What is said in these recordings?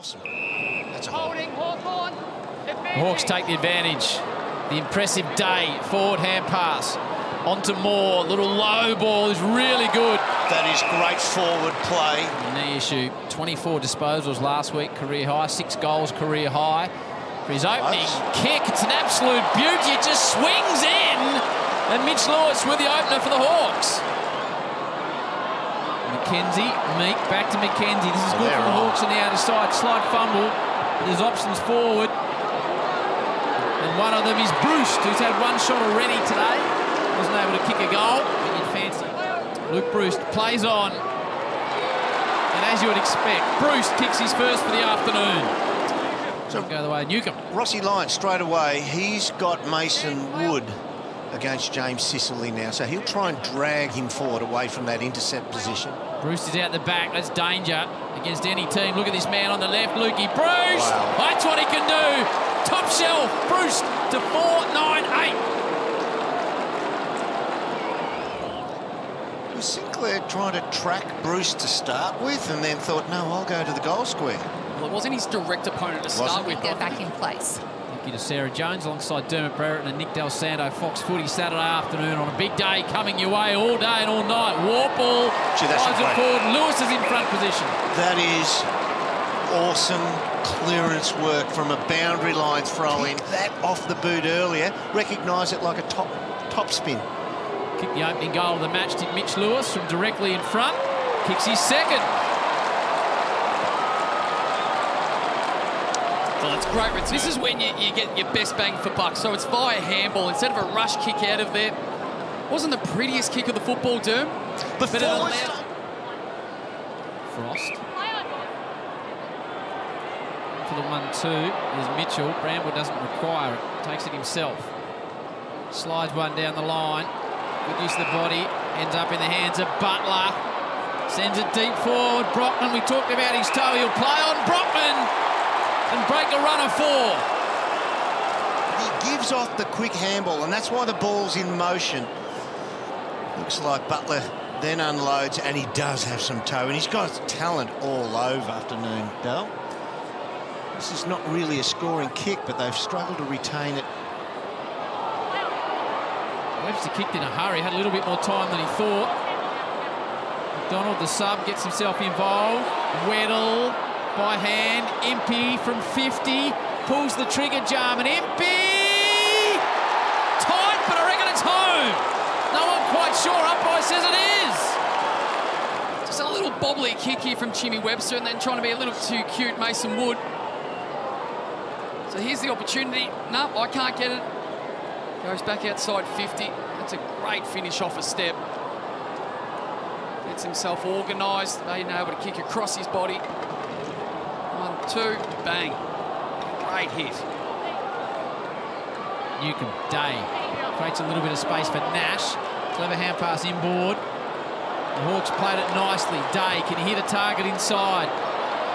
Awesome. That's a Holding Hawthorn. Hawks take the advantage. The impressive day, forward hand pass. Onto Moore, little low ball is really good. That is great forward play. Knee issue, 24 disposals last week, career high, six goals, career high. For his opening kick, it's an absolute beauty. It just swings in. And Mitch Lewis with the opener for the Hawks. McKenzie, Meek, back to McKenzie. This is good for the Hawks on the outer side. Slight fumble. There's options forward. And one of them is Breust, who's had one shot already today. Wasn't able to kick a goal, but you'd fancy. Luke Breust plays on. And as you would expect, Breust kicks his first for the afternoon. So go the way of Newcombe. Rossi Lyons straight away, he's got Mason Wood against James Sicily now, so he'll try and drag him forward away from that intercept position. Breust is out the back. That's danger against any team. Look at this man on the left, Lukey Breust. Wow. That's what he can do. Top shelf, Breust to 498. Was Sinclair trying to track Breust to start with and then thought, no, I'll go to the goal square? Well, it wasn't his direct opponent to start with. Get back in place. Thank you to Sarah Jones alongside Dermot Brereton and Nick Dal Santo. Fox Footy Saturday afternoon on a big day coming your way all day and all night. Worpel Gee, drives it forward. Lewis is in front position. That is awesome clearance work from a boundary line throw in. That off the boot earlier. Recognise it like a top top spin. Kick the opening goal of the match to Mitch Lewis from directly in front. Kicks his second. Well, it's great return. This is when you, you get your best bang for buck. So it's via handball instead of a rush kick out of there. Wasn't the prettiest kick of the football, Derm. But, but allowed... Frost. For the one-two is Mitchell. Bramble doesn't require it. Takes it himself. Slides one down the line. Good use of the body. Ends up in the hands of Butler. Sends it deep forward. Brockman, we talked about his toe. He'll play on Brockman and break a run of four. He gives off the quick handball, and that's why the ball's in motion. Looks like Butler then unloads, and he does have some toe, and he's got talent all over afternoon, Dale. This is not really a scoring kick, but they've struggled to retain it. Webster kicked in a hurry, had a little bit more time than he thought. McDonald, the sub, gets himself involved. Weddle by hand. Impey from 50 pulls the trigger Jarman. Impey! Tight, but I reckon it's home. No one quite sure. Umpire says it is. Just a little bobbly kick here from Jimmy Webster and then trying to be a little too cute Mason Wood. So here's the opportunity. No, I can't get it. Goes back outside 50. That's a great finish off a step. Gets himself organised. Being able to kick across his body. One, two, bang. Great hit. Newcombe, Day. Creates a little bit of space for Nash. Clever hand pass inboard. The Hawks played it nicely. Day, can he hit a target inside?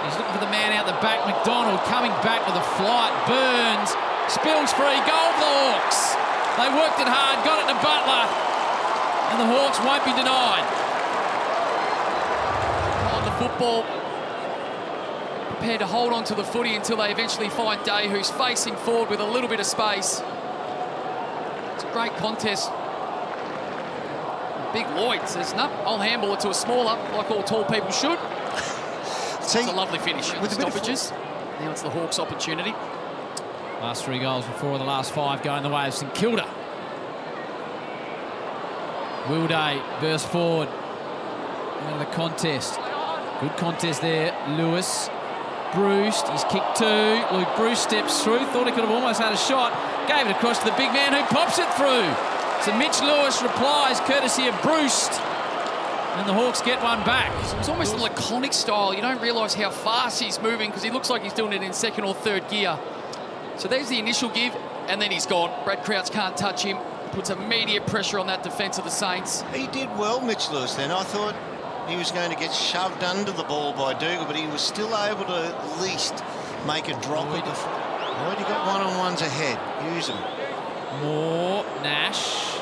He's looking for the man out the back. McDonald coming back with a flight. Burns spills free. Goal for the Hawks. They worked it hard, got it to Butler. And the Hawks won't be denied. On the football. Prepared to hold on to the footy until they eventually find Day, who's facing forward with a little bit of space. It's a great contest. Big Lloyd says, no, I'll handle it to a smaller, like all tall people should. See, it's a lovely finish. With the stoppages. Now it's the Hawks' opportunity. Last three goals before the last five going the way of St Kilda. Will Day burst forward out of the contest. Good contest there. Lewis. Breust, he's kicked two. Luke Breust steps through. Thought he could have almost had a shot. Gave it across to the big man who pops it through. So Mitch Lewis replies courtesy of Breust. And the Hawks get one back. So it's almost a laconic style. You don't realise how fast he's moving because he looks like he's doing it in second or third gear. So there's the initial give, and then he's gone. Brad Crouch can't touch him. Puts immediate pressure on that defence of the Saints. He did well, Mitch Lewis, then. I thought he was going to get shoved under the ball by Dougal, but he was still able to at least make a drop Lloyd. the Lloyd, he got one-on-ones ahead. Use them. More Nash.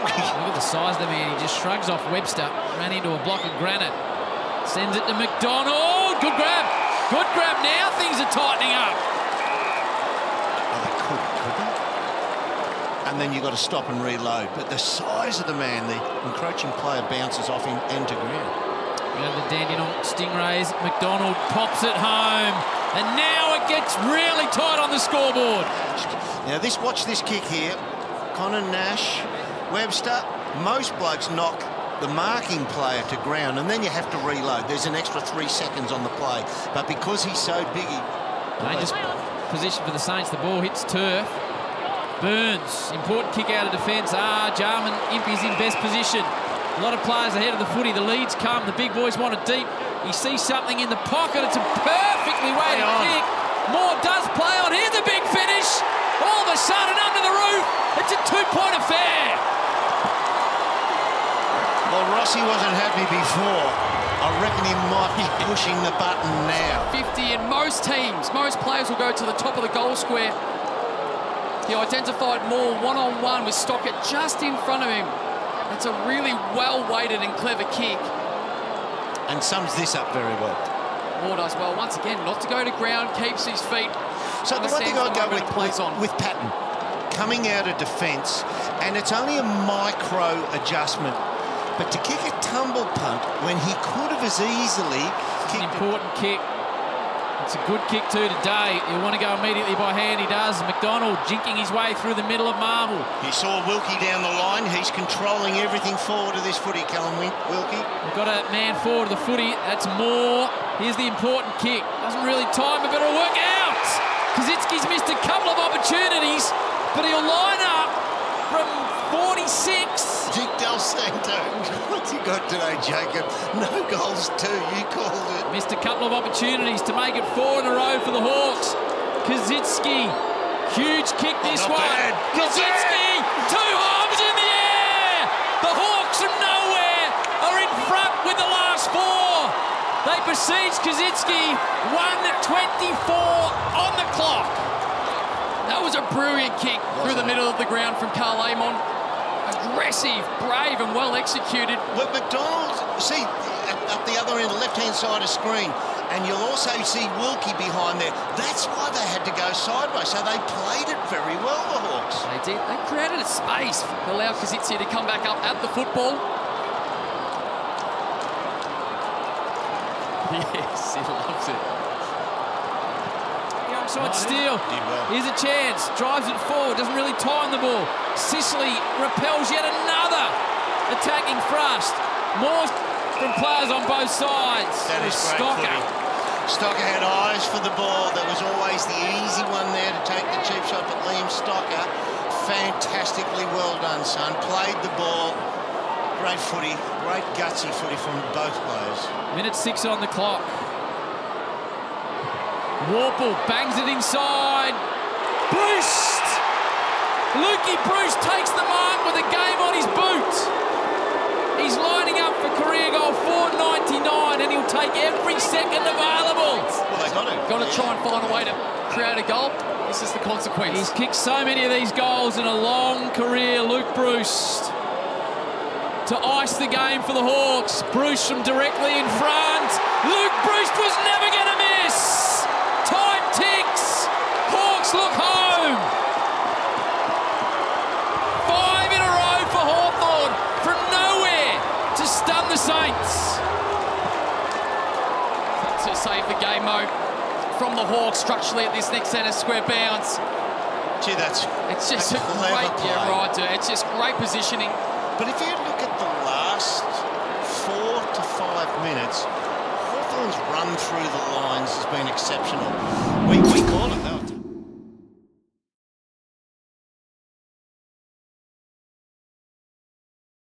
Look at the size of the man. He just shrugs off Webster. Ran into a block of granite. Sends it to McDonald. Good grab. Good grab now. Things are tightening up. Well, they could, could they? And then you've got to stop and reload. But the size of the man, the encroaching player bounces off him and to ground. Around the Dandenong Stingrays, McDonald pops it home. And now it gets really tight on the scoreboard. Now, this watch this kick here. Conor Nash, Webster, most blokes knock the marking player to ground and then you have to reload. There's an extra three seconds on the play. But because he's so big, he... Dangerous position for the Saints. The ball hits turf. Burns, important kick out of defence. Ah, Jarman, Imp is in best position. A lot of players ahead of the footy. The leads come. The big boys want it deep. He sees something in the pocket. It's a perfectly weighted kick. Moore does play on. Here's a big finish. All of a sudden, under the roof, it's a two-point affair. Well, Rossi wasn't happy before. I reckon he might be pushing the button now. 50 in most teams. Most players will go to the top of the goal square. He identified Moore one-on-one -on -one with Stocker just in front of him. It's a really well-weighted and clever kick. And sums this up very well. Moore does well. Once again, not to go to ground, keeps his feet. So the one thing I'd go with, with, on. with Patton, coming out of defence, and it's only a micro adjustment, but to kick a tumble punt when he could have as easily kicked... An important kick. It's a good kick too today. You want to go immediately by hand, he does. McDonald jinking his way through the middle of Marvel. You saw Wilkie down the line. He's controlling everything forward of this footy, Callum Wilkie. We've got a man forward of the footy. That's Moore. Here's the important kick. Doesn't really time it, but it'll work out. Koschitzke's missed a couple of opportunities, but he'll line up from 46. Nick Dal Santo, what's he got today, Jacob? No goals too, you called it. Missed a couple of opportunities to make it four in a row for the Hawks. Koschitzke, huge kick oh, this one. Bad. Koschitzke, two arms in the air. The Hawks from nowhere are in front with the last four. They besiege Koschitzke, 124 on the clock. That was a brilliant kick through the middle of the ground from Karl Amon aggressive, brave and well executed. But McDonald, see, up the other end, the left-hand side of screen, and you'll also see Wilkie behind there. That's why they had to go sideways, so they played it very well, the Hawks. They did. They created a space, allowed Koschitzke to come back up at the football. Yes, he loves it outside steal. Here's a chance. Drives it forward. Doesn't really time the ball. Sicily repels yet another attacking thrust. More from players on both sides. That is Stocker. Stocker had eyes for the ball. That was always the easy one there to take the cheap shot, but Liam Stocker, fantastically well done, son. Played the ball. Great footy, great gutsy footy from both players. Minute six on the clock. Worpel bangs it inside. Breust! Lukey Breust takes the mark with a game on his boot. He's lining up for career goal 499 and he'll take every second available. Well, they got to. Got to try and find a way to create a goal. This is the consequence. He's kicked so many of these goals in a long career, Luke Breust. To ice the game for the Hawks. Breust from directly in front. Luke Breust was never going to miss look home. Five in a row for Hawthorn from nowhere to stun the Saints. To game mode from the Hawks structurally at this next centre square bounce. Gee, that's it's just a, a great, play. yeah, right, dude. It's just great positioning. But if you look at the last four to five minutes, Hawthorn's run through the lines has been exceptional. We, we call it, though.